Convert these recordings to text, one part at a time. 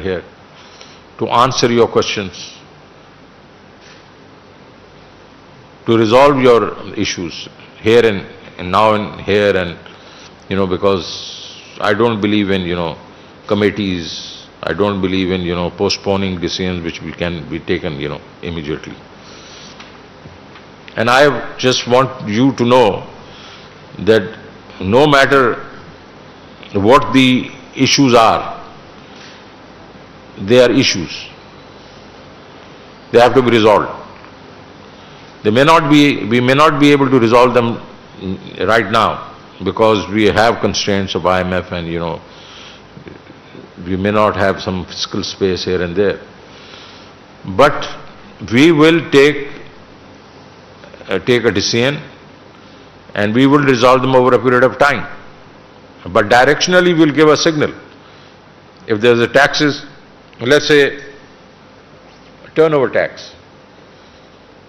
here to answer your questions, to resolve your issues here and, and now and here and, you know, because I don't believe in, you know, committees, I don't believe in, you know, postponing decisions which we can be taken, you know, immediately. And I just want you to know that no matter what the issues are, they are issues. They have to be resolved. They may not be, we may not be able to resolve them right now because we have constraints of IMF and, you know, we may not have some fiscal space here and there. But we will take, uh, take a decision and we will resolve them over a period of time. But directionally we'll give a signal. If there's a taxes, let's say turnover tax.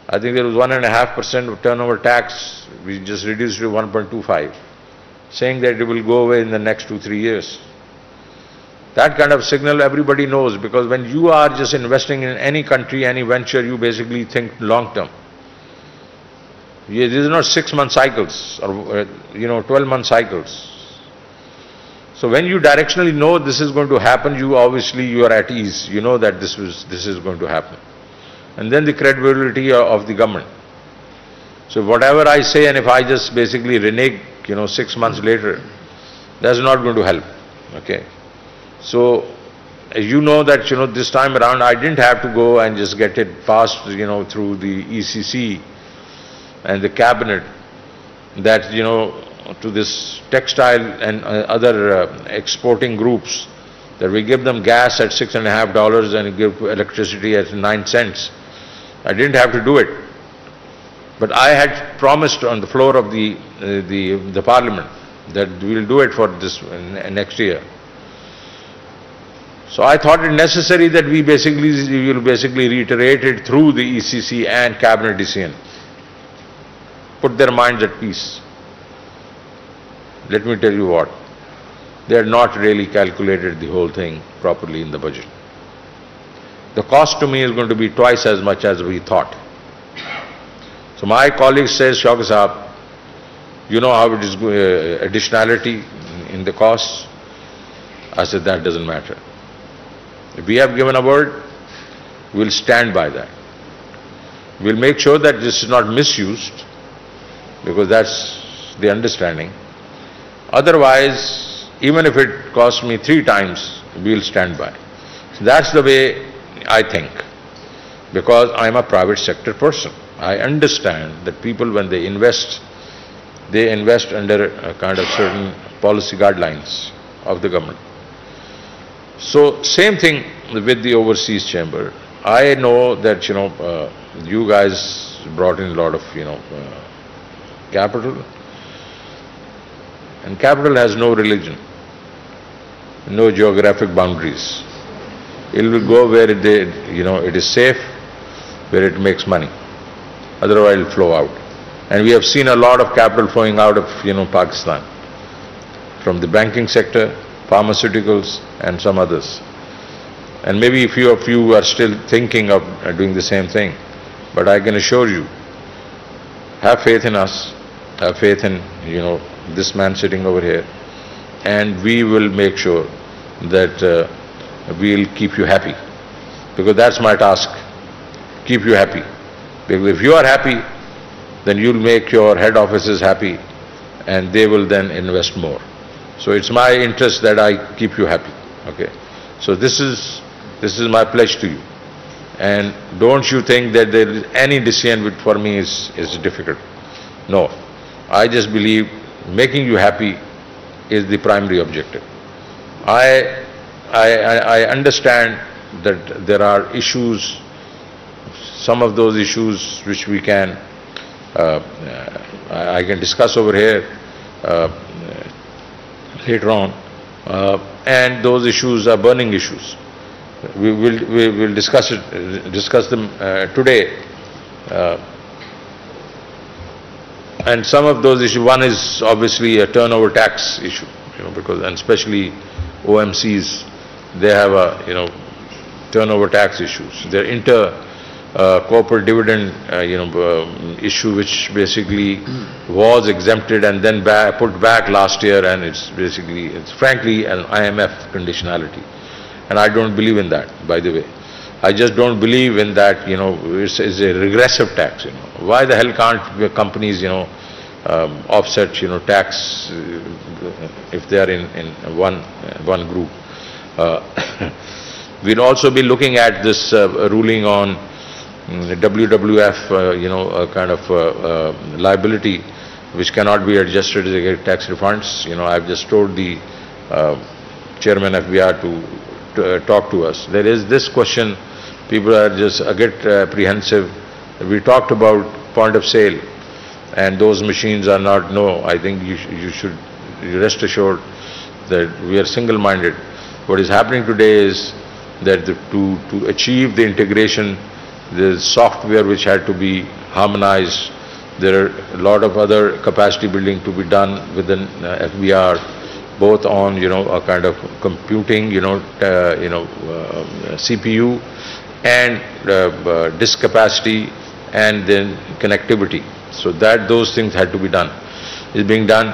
I think there was one and a half percent of turnover tax, we just reduced to 1.25, saying that it will go away in the next two, three years. That kind of signal everybody knows because when you are just investing in any country, any venture, you basically think long term. These are not six month cycles or, uh, you know, 12 month cycles. So when you directionally know this is going to happen, you obviously you are at ease. You know that this was this is going to happen. And then the credibility of the government. So whatever I say and if I just basically renege, you know, six months later, that's not going to help. Okay. So you know that, you know, this time around I didn't have to go and just get it passed, you know, through the ECC and the cabinet that, you know, to this textile and uh, other uh, exporting groups that we give them gas at six and a half dollars and give electricity at nine cents. I didn't have to do it. But I had promised on the floor of the, uh, the, the parliament that we'll do it for this uh, next year. So I thought it necessary that we basically, we will basically reiterate it through the ECC and cabinet decision. Put their minds at peace let me tell you what, they had not really calculated the whole thing properly in the budget. The cost to me is going to be twice as much as we thought. So my colleague says, Shaukat Saab, you know how it is uh, additionality in the costs? I said, that doesn't matter. If we have given a word, we'll stand by that. We'll make sure that this is not misused, because that's the understanding. Otherwise, even if it costs me three times, we'll stand by. So that's the way I think. Because I'm a private sector person. I understand that people, when they invest, they invest under a kind of certain policy guidelines of the government. So, same thing with the overseas chamber. I know that, you know, uh, you guys brought in a lot of, you know, uh, capital and capital has no religion, no geographic boundaries. It will go where it, you know, it is safe, where it makes money. Otherwise it will flow out. And we have seen a lot of capital flowing out of, you know, Pakistan. From the banking sector, pharmaceuticals and some others. And maybe a few of you are still thinking of uh, doing the same thing. But I can assure you, have faith in us, have faith in, you know, this man sitting over here, and we will make sure that uh, we'll keep you happy. Because that's my task, keep you happy. Because if you are happy, then you'll make your head offices happy, and they will then invest more. So it's my interest that I keep you happy. Okay. So this is this is my pledge to you. And don't you think that there is any decision for me is, is difficult. No. I just believe making you happy is the primary objective. I, I, I understand that there are issues, some of those issues which we can, uh, I can discuss over here uh, later on, uh, and those issues are burning issues. We will we will discuss it, discuss them uh, today. And some of those issues, one is obviously a turnover tax issue, you know, because, and especially OMCs, they have a, you know, turnover tax issues. Their inter uh, corporate dividend, uh, you know, uh, issue which basically was exempted and then ba put back last year and it's basically, it's frankly an IMF conditionality. And I don't believe in that, by the way. I just don't believe in that, you know, it's, it's a regressive tax, you know. Why the hell can't companies, you know, um, offset, you know, tax uh, if they are in, in one, one group. Uh, we'll also be looking at this uh, ruling on mm, WWF, uh, you know, a kind of liability which cannot be adjusted as tax refunds. You know, I've just told the chairman FBR to, to talk to us. There is this question, people are just a bit apprehensive. We talked about point of sale and those machines are not, no, I think you, sh you should rest assured that we are single-minded. What is happening today is that the, to, to achieve the integration, the software which had to be harmonized, there are a lot of other capacity building to be done within uh, FBR, both on, you know, a kind of computing, you know, uh, you know, uh, CPU and uh, disk capacity and then connectivity. So that those things had to be done. Is being done.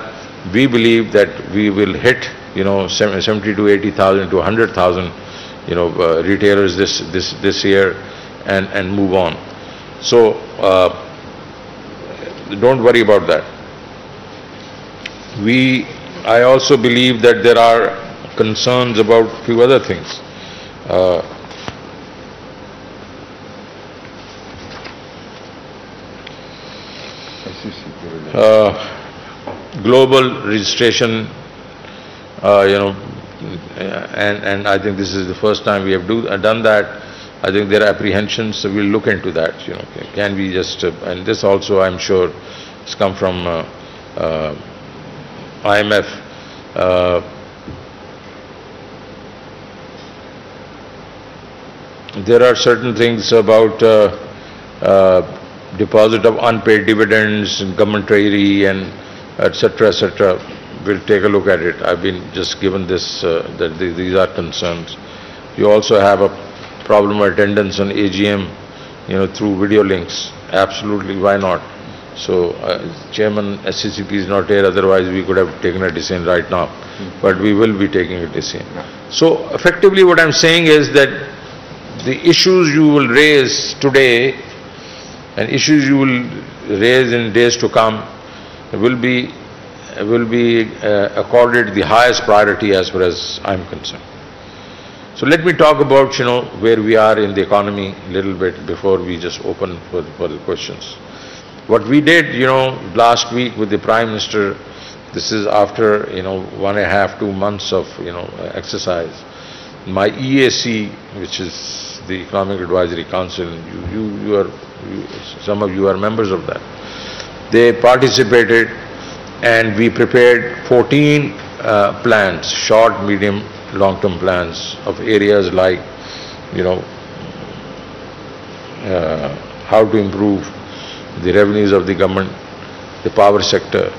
We believe that we will hit, you know, 70 to 80,000 to 100,000, you know, uh, retailers this this this year, and and move on. So uh, don't worry about that. We, I also believe that there are concerns about few other things. Uh, uh, global registration, uh, you know, and, and I think this is the first time we have do, uh, done that. I think there are apprehensions, so we'll look into that, you know, can we just, uh, and this also I'm sure has come from uh, uh, IMF. there are certain things about deposit of unpaid dividends and government treasury and etc. etc. We'll take a look at it. I've been just given this, uh, that these are concerns. You also have a problem of attendance on AGM, you know, through video links. Absolutely, why not? So, uh, Chairman SECP is not here, otherwise we could have taken a decision right now. Mm. But we will be taking a decision. So, effectively what I'm saying is that the issues you will raise today and issues you will raise in days to come will be will be uh, accorded the highest priority as far as I'm concerned. So let me talk about, you know, where we are in the economy a little bit before we just open for, for the questions. What we did, you know, last week with the Prime Minister, this is after, you know, one and a half, two months of, you know, exercise. My EAC, which is the Economic Advisory Council, you, you, you are some of you are members of that. They participated and we prepared 14 uh, plans, short, medium, long-term plans of areas like, you know, uh, how to improve the revenues of the government, the power sector,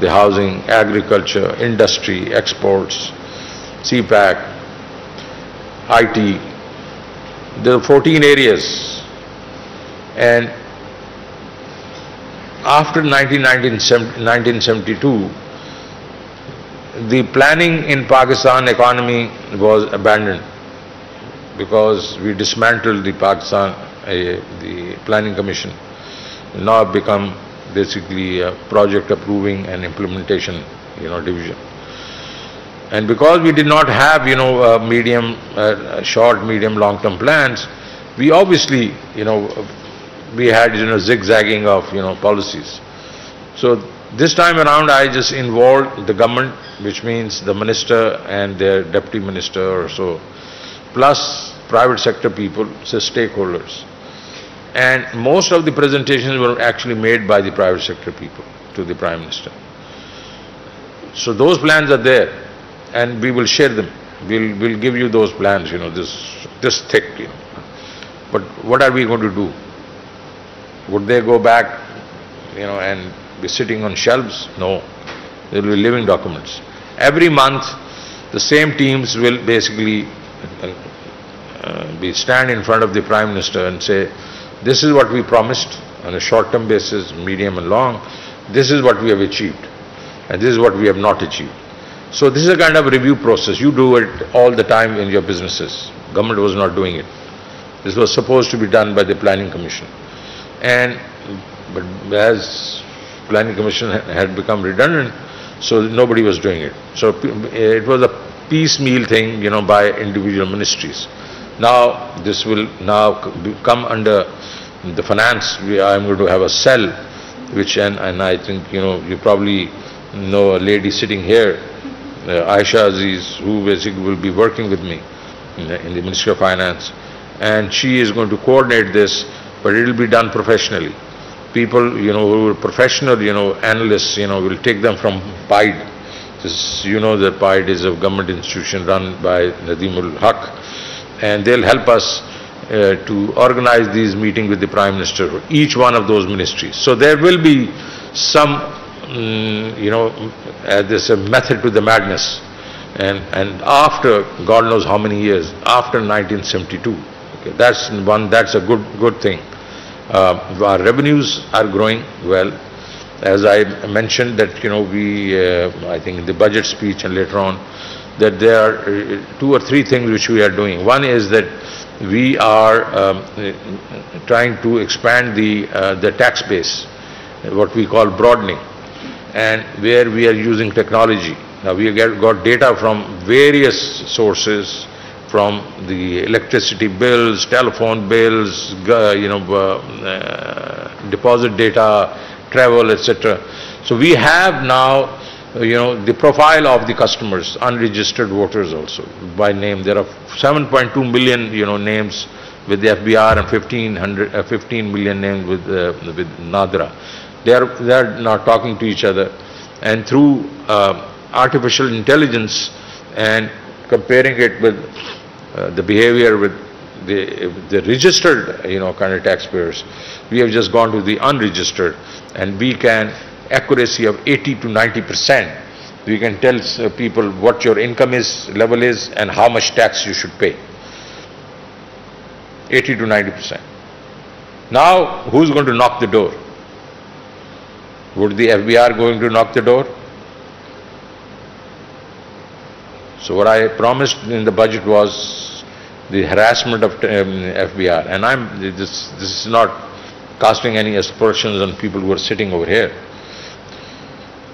the housing, agriculture, industry, exports, CPEC, IT. There are 14 areas and after 1972, the planning in Pakistan economy was abandoned because we dismantled the Pakistan, uh, the planning commission, now become basically a project approving and implementation, you know, division. And because we did not have, you know, uh, medium, uh, short, medium, long-term plans, we obviously, you know, we had, you know, zigzagging of, you know, policies. So this time around I just involved the government, which means the minister and their deputy minister or so, plus private sector people, so stakeholders. And most of the presentations were actually made by the private sector people to the Prime Minister. So those plans are there and we will share them. We'll, we'll give you those plans, you know, this, this thick, you know. But what are we going to do? Would they go back, you know, and be sitting on shelves? No. They will be living documents. Every month, the same teams will basically uh, we stand in front of the Prime Minister and say, this is what we promised on a short-term basis, medium and long, this is what we have achieved, and this is what we have not achieved. So this is a kind of review process. You do it all the time in your businesses. Government was not doing it. This was supposed to be done by the Planning Commission. And but as Planning Commission had become redundant, so nobody was doing it. So it was a piecemeal thing, you know, by individual ministries. Now this will now come under the finance. I am going to have a cell, which and, and I think you know you probably know a lady sitting here Aisha Aziz, who basically will be working with me in the, in the Ministry of Finance. And she is going to coordinate this, but it will be done professionally. People, you know, who are professional, you know, analysts, you know, will take them from PIDE. This, you know that PIDE is a government institution run by Nadeem ul Haque. And they'll help us uh, to organize these meetings with the Prime Minister, each one of those ministries. So there will be some Mm, you know, uh, there's a method to the madness. And, and after, God knows how many years, after 1972, okay, that's one, that's a good, good thing. Uh, our revenues are growing well. As I mentioned that, you know, we, uh, I think in the budget speech and later on, that there are uh, two or three things which we are doing. One is that we are um, trying to expand the, uh, the tax base, what we call broadening and where we are using technology. Now we get, got data from various sources, from the electricity bills, telephone bills, you know, uh, uh, deposit data, travel, etc. So we have now, you know, the profile of the customers, unregistered voters also by name. There are 7.2 million, you know, names with the FBR and 1500, uh, 15 million names with uh, with NADRA. They are, they are not talking to each other. And through uh, artificial intelligence and comparing it with uh, the behavior with the, the registered, you know, kind of taxpayers, we have just gone to the unregistered and we can, accuracy of 80 to 90 percent, we can tell uh, people what your income is, level is and how much tax you should pay. 80 to 90 percent. Now, who's going to knock the door? Would the FBR going to knock the door? So what I promised in the budget was the harassment of um, FBR. And I'm, this, this is not casting any aspersions on people who are sitting over here.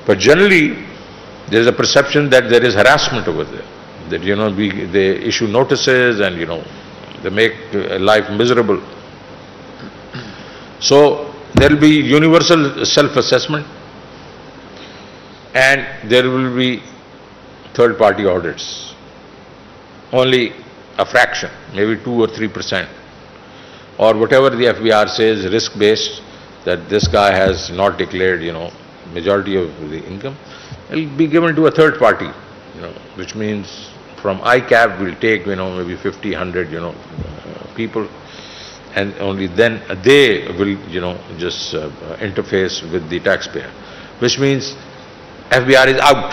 But generally, there is a perception that there is harassment over there. That, you know, we, they issue notices and, you know, they make life miserable. So, there will be universal self-assessment and there will be third-party audits. Only a fraction, maybe 2 or 3 percent or whatever the FBR says risk-based that this guy has not declared, you know, majority of the income, it will be given to a third party, you know, which means from ICAP we'll take, you know, maybe 50, 100, you know, people and only then they will, you know, just uh, interface with the taxpayer, which means FBR is out,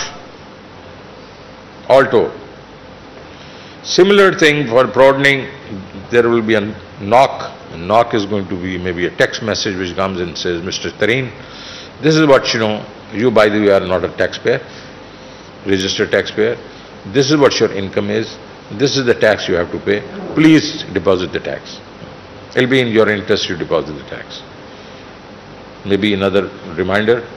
all told. Similar thing for broadening, there will be a knock. A knock is going to be maybe a text message which comes and says, Mr. Tareen, this is what you know, you by the way are not a taxpayer, registered taxpayer. This is what your income is. This is the tax you have to pay. Please deposit the tax. It will be in your interest to deposit the tax. Maybe another reminder.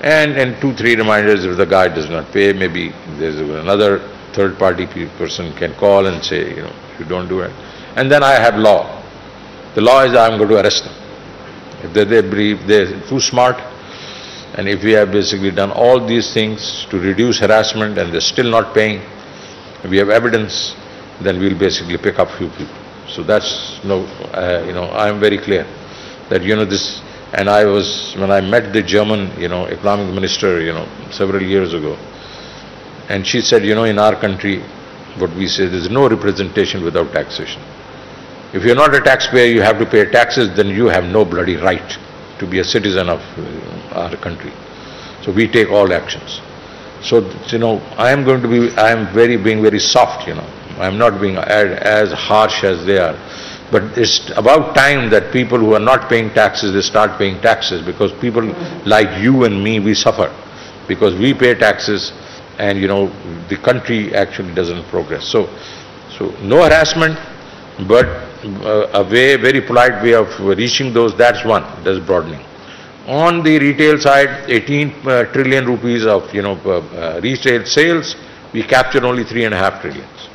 And, and two, three reminders if the guy does not pay, maybe there's another third party person can call and say, you know, you don't do it. And then I have law. The law is I'm going to arrest them. If they, they believe they're too smart, and if we have basically done all these things to reduce harassment and they're still not paying, we have evidence, then we'll basically pick up a few people. So that's no, uh, you know, I am very clear that you know this. And I was when I met the German, you know, economic minister, you know, several years ago, and she said, you know, in our country, what we say, there's no representation without taxation. If you're not a taxpayer, you have to pay taxes, then you have no bloody right to be a citizen of uh, our country. So we take all actions. So, you know, I am going to be, I am very, being very soft, you know, I'm not being as harsh as they are. But it's about time that people who are not paying taxes, they start paying taxes because people like you and me, we suffer because we pay taxes and you know the country actually doesn't progress. So, so no harassment, but uh, a way, very polite way of reaching those, that's one, that's broadening. On the retail side, 18 uh, trillion rupees of you know uh, retail sales, we capture only three and a half trillions.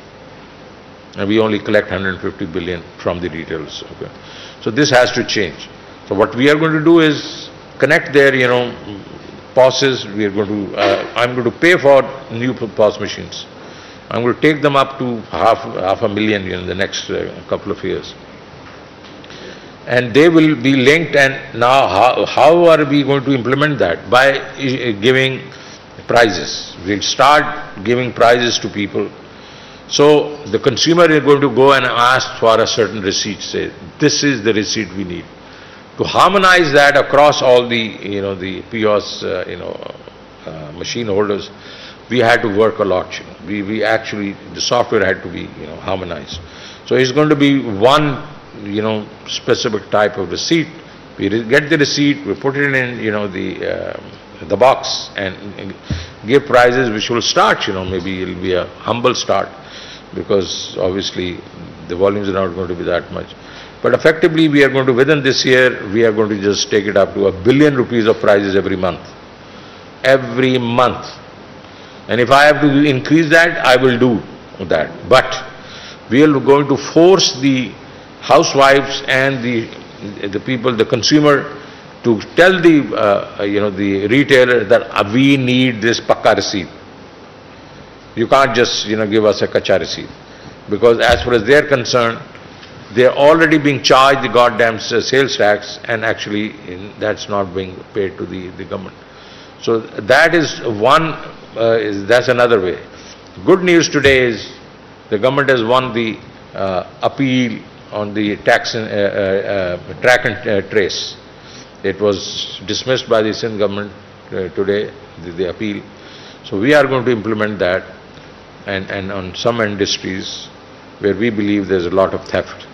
And we only collect 150 billion from the retailers. Okay. So this has to change. So what we are going to do is connect their, you know, POSs. We are going to, uh, I'm going to pay for new POS machines. I'm going to take them up to half, half a million in the next uh, couple of years. And they will be linked and now how, how are we going to implement that? By uh, giving prizes. We'll start giving prizes to people so the consumer is going to go and ask for a certain receipt, say, this is the receipt we need. To harmonize that across all the, you know, the POS, uh, you know, uh, machine holders, we had to work a lot. You know. We, we actually, the software had to be, you know, harmonized. So it's going to be one, you know, specific type of receipt. We get the receipt, we put it in, you know, the, uh, the box and, and give prizes which will start, you know, maybe it'll be a humble start because obviously the volumes are not going to be that much. But effectively we are going to, within this year, we are going to just take it up to a billion rupees of prizes every month. Every month. And if I have to increase that, I will do that. But we are going to force the housewives and the, the people, the consumer, to tell the, uh, you know, the retailer that we need this pakka receipt. You can't just, you know, give us a kacha receipt. Because as far as they're concerned, they're already being charged the goddamn sales tax and actually that's not being paid to the, the government. So that is one, uh, is, that's another way. Good news today is the government has won the uh, appeal on the tax, uh, uh, uh track and uh, trace. It was dismissed by the Sindh government today, the, the appeal. So we are going to implement that and, and on some industries where we believe there's a lot of theft.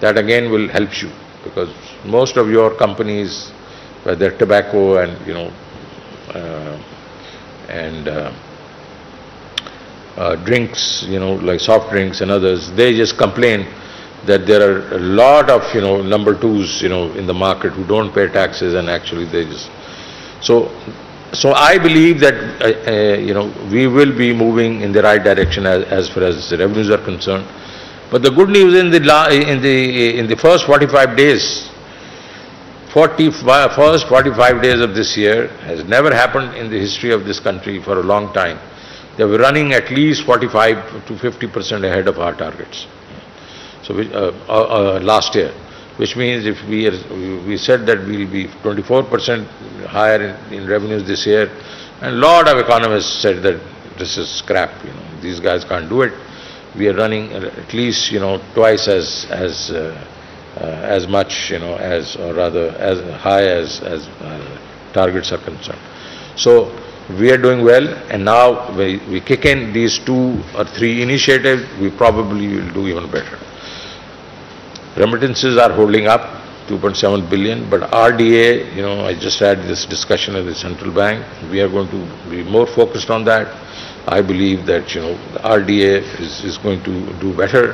That again will help you because most of your companies, whether tobacco and you know, uh, and uh, uh, drinks, you know, like soft drinks and others, they just complain that there are a lot of, you know, number twos, you know, in the market who don't pay taxes and actually they just... So so I believe that, uh, uh, you know, we will be moving in the right direction as, as far as the revenues are concerned. But the good news in the, in the, in the first 45 days, 40, first 45 days of this year has never happened in the history of this country for a long time. They were running at least 45 to 50 percent ahead of our targets. So uh, uh, uh last year which means if we, are, we said that we will be 24% higher in, in, revenues this year, and a lot of economists said that this is crap, you know, these guys can't do it. We are running at least, you know, twice as, as, uh, uh, as much, you know, as, or rather as high as, as uh, targets are concerned. So, we are doing well and now we, we kick in these two or three initiatives, we probably will do even better. Remittances are holding up 2.7 billion, but RDA, you know, I just had this discussion at the central bank. We are going to be more focused on that. I believe that, you know, RDA is, is going to do better.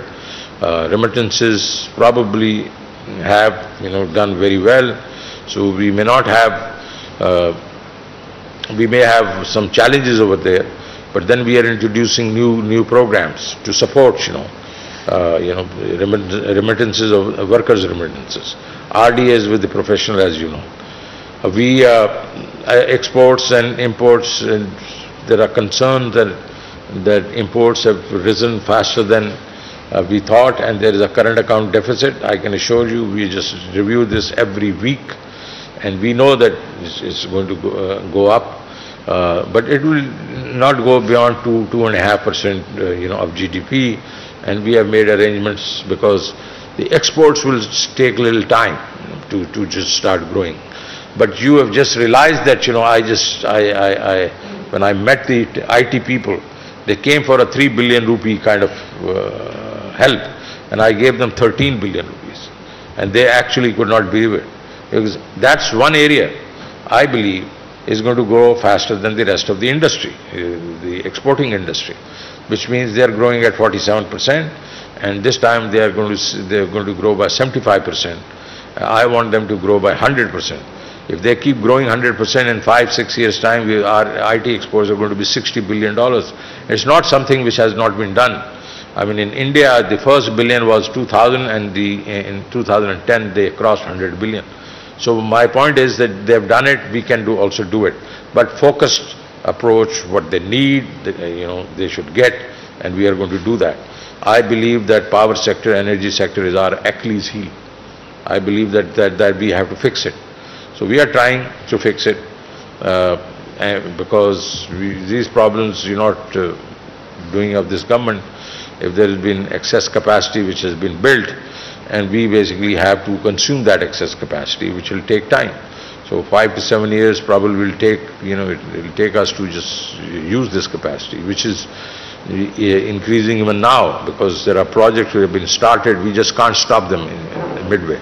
Uh, remittances probably have, you know, done very well. So we may not have, uh, we may have some challenges over there, but then we are introducing new, new programs to support, you know, uh, you know, remittances of uh, workers' remittances. RDAs with the professional, as you know. Uh, we uh, exports and imports. And there are concerns that that imports have risen faster than uh, we thought, and there is a current account deficit. I can assure you, we just review this every week, and we know that it's, it's going to go, uh, go up. Uh, but it will not go beyond two, two and a half percent, you know, of GDP and we have made arrangements because the exports will take a little time to, to just start growing. But you have just realized that, you know, I just, I, I, I when I met the IT people, They came for a 3 billion rupee kind of uh, help and I gave them 13 billion rupees. And they actually could not believe it. Because that's one area I believe is going to grow faster than the rest of the industry, uh, the exporting industry, which means they are growing at 47 percent and this time they are going to, they are going to grow by 75 percent. I want them to grow by 100 percent. If they keep growing 100% in five, six years' time, we, our IT exports are going to be $60 billion. It's not something which has not been done. I mean, in India, the first billion was 2000 and the, in 2010 they crossed 100 billion. So my point is that they've done it, we can do also do it. But focused approach, what they need, you know, they should get, and we are going to do that. I believe that power sector, energy sector is our Achilles heel. I believe that, that, that we have to fix it. So we are trying to fix it uh, because we, these problems you're not uh, doing of this government. If there has been excess capacity which has been built and we basically have to consume that excess capacity which will take time. So five to seven years probably will take, you know, it will take us to just use this capacity which is increasing even now because there are projects that have been started, we just can't stop them in, in midway.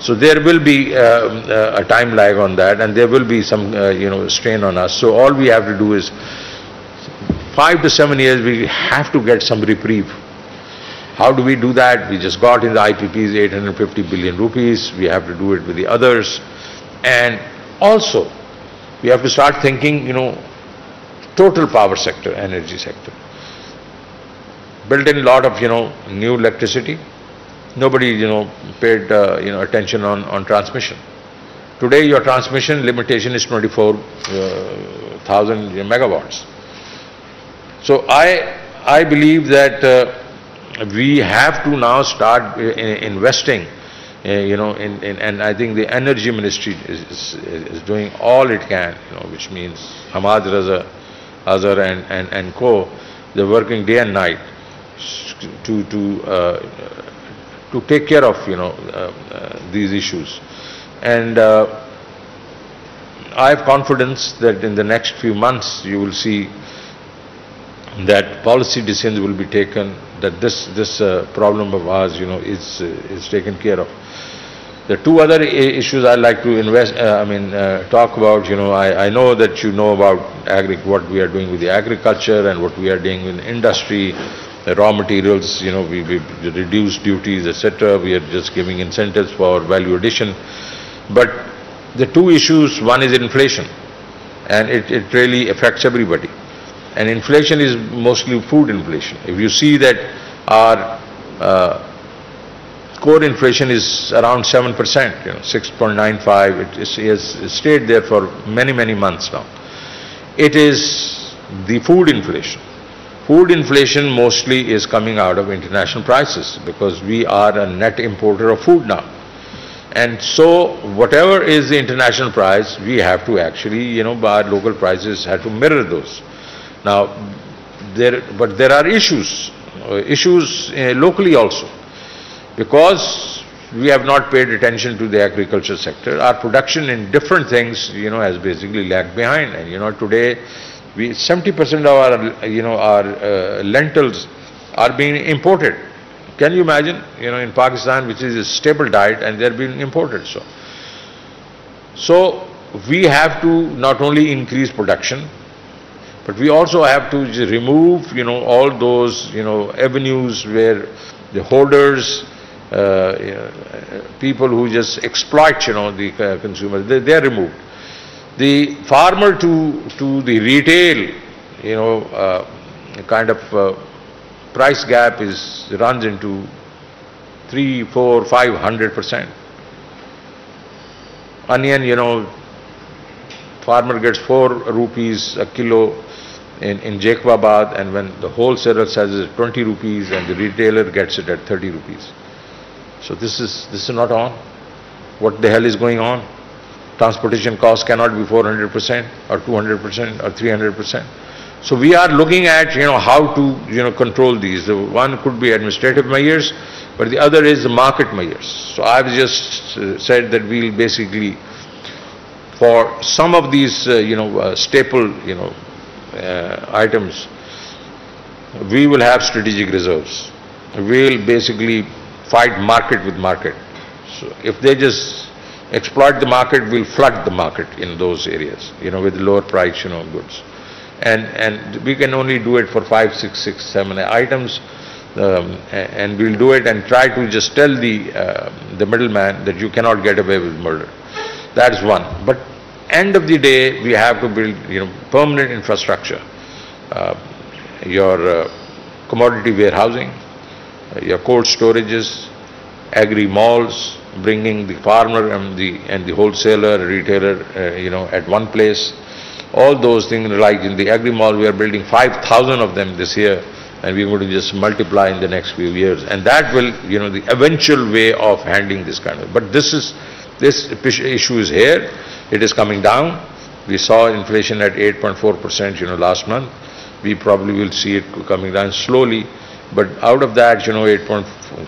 So there will be uh, uh, a time lag on that and there will be some, uh, you know, strain on us. So all we have to do is five to seven years we have to get some reprieve. How do we do that? We just got in the IPPs 850 billion rupees. We have to do it with the others. And also, we have to start thinking, you know, total power sector, energy sector. Built in a lot of, you know, new electricity, nobody, you know, paid, uh, you know, attention on, on transmission. Today your transmission limitation is 24,000 uh, megawatts. So I, I believe that uh, we have to now start uh, investing, you know, in, in, and I think the energy ministry is, is, is, doing all it can, you know, which means Hamad Raza, Azhar and, and, and co, they're working day and night to, to uh, to take care of you know uh, uh, these issues. And uh, I have confidence that in the next few months you will see that policy decisions will be taken that this this uh, problem of ours you know is is taken care of the two other issues I'd like to invest uh, I mean talk about you know I, I know that you know about agri what we are doing with the agriculture and what we are doing in industry the raw materials, you know, we, we reduce duties, etc. We are just giving incentives for value addition. But the two issues, one is inflation, and it, it really affects everybody. And inflation is mostly food inflation. If you see that our uh, core inflation is around 7%, you know, 6.95, it has stayed there for many, many months now. It is the food inflation Food inflation mostly is coming out of international prices because we are a net importer of food now. And so whatever is the international price, we have to actually, you know, our local prices have to mirror those. Now, there, but there are issues, uh, issues uh, locally also. Because we have not paid attention to the agriculture sector, our production in different things, you know, has basically lagged behind. And, you know, today, we 70% of our, you know, our uh, lentils are being imported. Can you imagine, you know, in Pakistan, which is a stable diet, and they're being imported. So, so we have to not only increase production, but we also have to remove, you know, all those, you know, avenues where the holders, people who just exploit, you know, the uh, consumers, they, they are removed the farmer to, to the retail, you know, uh, kind of uh, price gap is runs into three, four, five hundred percent. Onion, you know, farmer gets four rupees a kilo in, in Jacobabad and when the wholesaler sells it 20 rupees and the retailer gets it at 30 rupees. So this is, this is not on. What the hell is going on? transportation cost cannot be 400% or 200% or 300%. So we are looking at, you know, how to, you know, control these. One could be administrative measures, but the other is the market measures. So I've just uh, said that we'll basically, for some of these, uh, you know, uh, staple, you know, uh, items, we will have strategic reserves. We will basically fight market with market. So if they just exploit the market, we'll flood the market in those areas, you know, with lower price, you know, goods. And, and we can only do it for five, six, six, seven items, um, and we'll do it and try to just tell the, uh, the middleman that you cannot get away with murder. That is one. But end of the day, we have to build, you know, permanent infrastructure. Uh, Your uh, commodity warehousing, your cold storages, agri malls, bringing the farmer and the, and the wholesaler, retailer, uh, you know, at one place. All those things, like in the agri mall, we are building 5,000 of them this year, and we're going to just multiply in the next few years. And that will, you know, the eventual way of handling this kind of, but this is, this issue is here, it is coming down. We saw inflation at 8.4 percent, you know, last month. We probably will see it coming down slowly, but out of that, you know, 8.4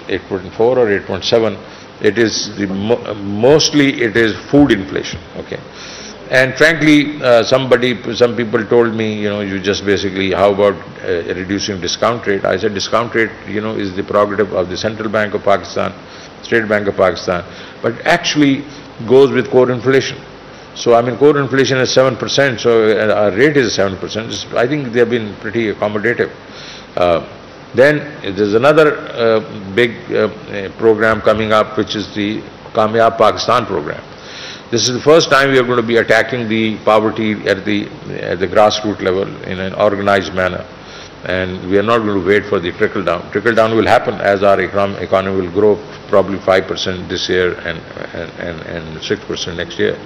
8.4 or 8.7, it is mo- mostly it is food inflation, okay? And frankly, uh, somebody, some people told me, you know, you just basically, how about uh, reducing discount rate? I said discount rate, you know, is the prerogative of the Central Bank of Pakistan, State Bank of Pakistan, but actually goes with core inflation. So I mean, core inflation is 7%, so uh, our rate is 7%. I think they have been pretty accommodative. Uh, Then there's another uh, big uh, program coming up, which is the Kamyab Pakistan program. This is the first time we are going to be attacking the poverty at the, at the grassroots level in an organized manner. And we are not going to wait for the trickle down. Trickle down will happen as our econom- economy will grow probably 5% this year and, and, and, and 6% next year.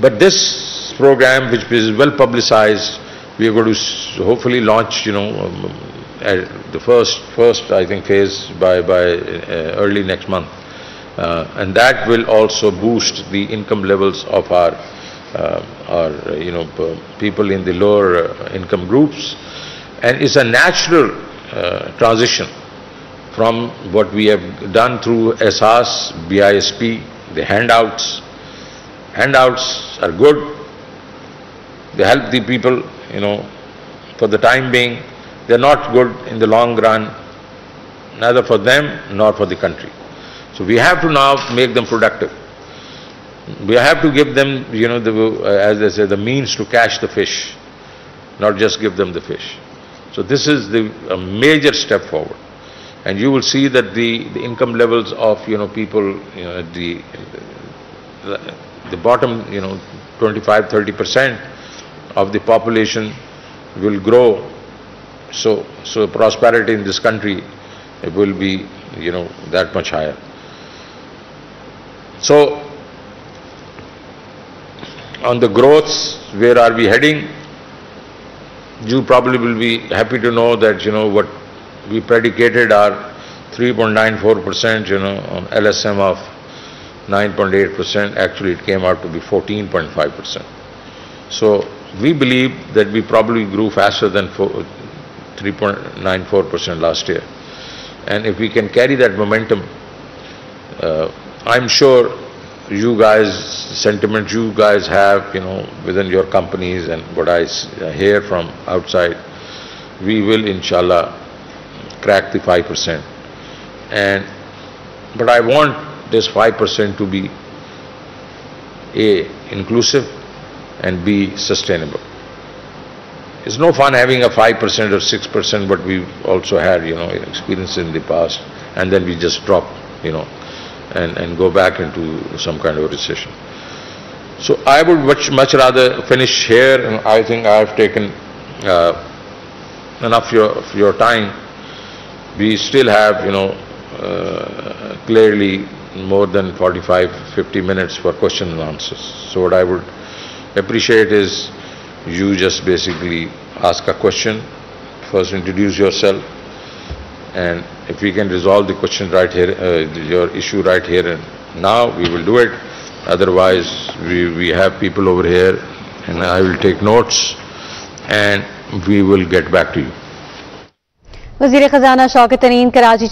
But this program, which is well publicized, we are going to hopefully launch, you know, um, the first, first, I think, phase by, by uh, early next month. Uh, And that will also boost the income levels of our, uh, our, uh, you know, people in the lower uh, income groups. And it's a natural uh, transition from what we have done through Ehsaas, BISP, the handouts. Handouts are good, they help the people, you know, for the time being. They're not good in the long run, neither for them nor for the country. So we have to now make them productive. We have to give them, you know, the, uh, as they say, the means to catch the fish, not just give them the fish. So this is the, a major step forward. And you will see that the, the income levels of, you know, people, you know, at the, the bottom, you know, 25, 30 percent of the population will grow. So, so prosperity in this country will be, you know, that much higher. So, on the growths, where are we heading? You probably will be happy to know that, you know, what we predicated our 3.94 percent, you know, on LSM of 9.8 percent, actually it came out to be 14.5 percent. So we believe that we probably grew faster than 3.94 percent last year. And if we can carry that momentum, uh, I'm sure you guys, sentiment you guys have, you know, within your companies and what I hear from outside, we will inshallah crack the 5%. And, but I want this 5% to be A, inclusive and be sustainable. It's no fun having a 5% or 6% but we've also had, you know, experience in the past, and then we just drop, you know, and, and go back into some kind of recession. So I would much, much rather finish here, and I think I have taken uh, enough your, of your time. We still have, you know, uh, clearly more than 45, 50 minutes for question and answers. So what I would appreciate is you just basically ask a question, first introduce yourself, and if we can resolve the question right here, uh, your issue right here and now, we will do it. Otherwise, we, we have people over here, and I will take notes, and we will get back to you. वजीर खजाना शौकत तरीन कराची